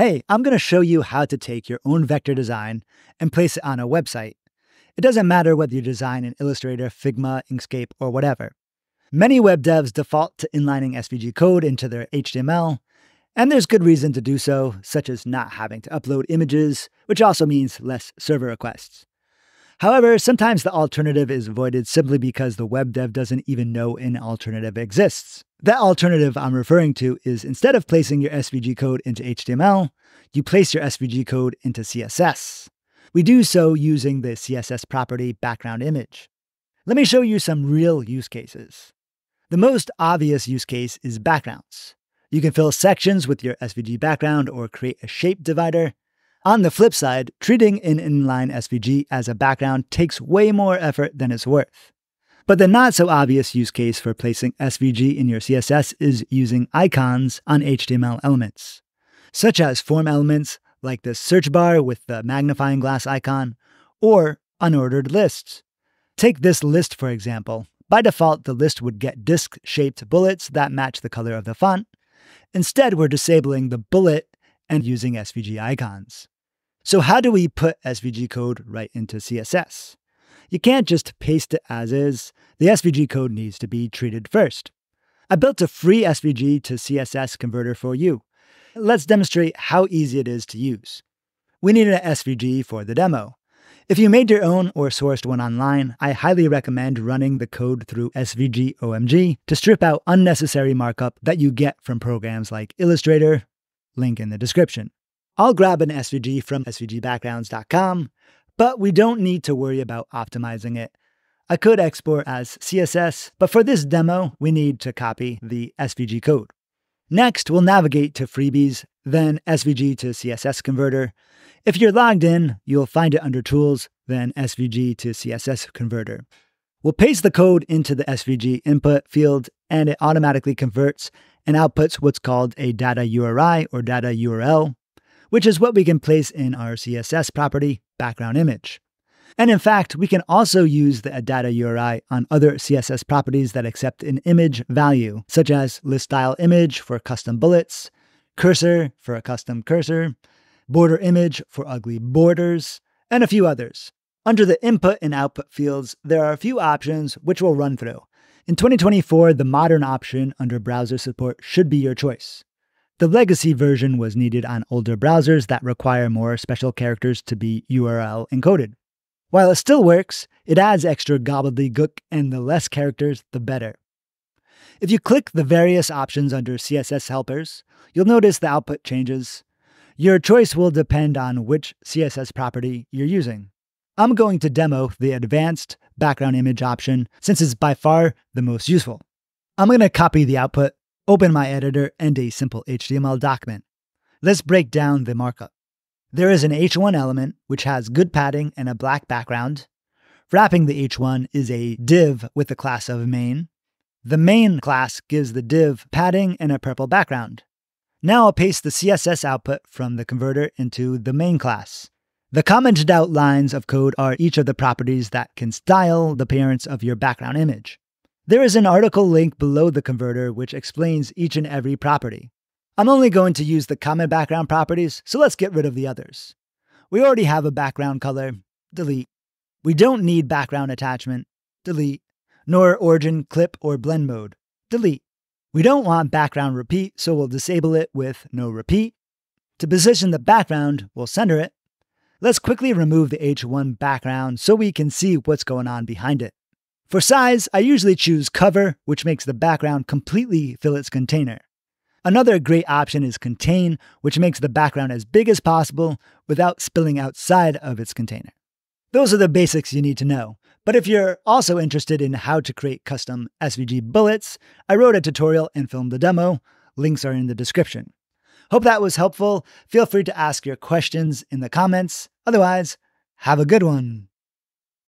Hey, I'm going to show you how to take your own vector design and place it on a website. It doesn't matter whether you design in Illustrator, Figma, Inkscape, or whatever. Many web devs default to inlining SVG code into their HTML, and there's good reason to do so, such as not having to upload images, which also means less server requests. However, sometimes the alternative is avoided simply because the web dev doesn't even know an alternative exists. That alternative I'm referring to is instead of placing your SVG code into HTML, you place your SVG code into CSS. We do so using the CSS property background image. Let me show you some real use cases. The most obvious use case is backgrounds. You can fill sections with your SVG background or create a shape divider. On the flip side, treating an inline SVG as a background takes way more effort than it's worth. But the not so obvious use case for placing SVG in your CSS is using icons on HTML elements, such as form elements like the search bar with the magnifying glass icon, or unordered lists. Take this list, for example. By default, the list would get disc shaped bullets that match the color of the font. Instead, we're disabling the bullet and using SVG icons. So, how do we put SVG code right into CSS? You can't just paste it as is, the SVG code needs to be treated first. I built a free SVG to CSS converter for you. Let's demonstrate how easy it is to use. We needed an SVG for the demo. If you made your own or sourced one online, I highly recommend running the code through SVG OMG to strip out unnecessary markup that you get from programs like Illustrator, link in the description. I'll grab an SVG from svgbackgrounds.com but we don't need to worry about optimizing it. I could export as CSS, but for this demo, we need to copy the SVG code. Next, we'll navigate to freebies, then SVG to CSS converter. If you're logged in, you'll find it under Tools, then SVG to CSS converter. We'll paste the code into the SVG input field, and it automatically converts and outputs what's called a data URI or data URL, which is what we can place in our CSS property background image. And in fact, we can also use the data URI on other CSS properties that accept an image value, such as list style image for custom bullets, cursor for a custom cursor, border image for ugly borders, and a few others. Under the input and output fields, there are a few options which we'll run through. In 2024, the modern option under browser support should be your choice. The legacy version was needed on older browsers that require more special characters to be URL encoded. While it still works, it adds extra gobbledygook, and the less characters, the better. If you click the various options under CSS helpers, you'll notice the output changes. Your choice will depend on which CSS property you're using. I'm going to demo the advanced background image option since it's by far the most useful. I'm going to copy the output Open my editor and a simple HTML document. Let's break down the markup. There is an H1 element which has good padding and a black background. Wrapping the H1 is a div with the class of main. The main class gives the div padding and a purple background. Now I'll paste the CSS output from the converter into the main class. The commented out lines of code are each of the properties that can style the appearance of your background image. There is an article link below the converter which explains each and every property. I'm only going to use the common background properties, so let's get rid of the others. We already have a background color, delete. We don't need background attachment, delete, nor origin, clip, or blend mode, delete. We don't want background repeat, so we'll disable it with no repeat. To position the background, we'll center it. Let's quickly remove the H1 background so we can see what's going on behind it. For size, I usually choose cover, which makes the background completely fill its container. Another great option is contain, which makes the background as big as possible without spilling outside of its container. Those are the basics you need to know. But if you're also interested in how to create custom SVG bullets, I wrote a tutorial and filmed the demo. Links are in the description. Hope that was helpful. Feel free to ask your questions in the comments. Otherwise, have a good one.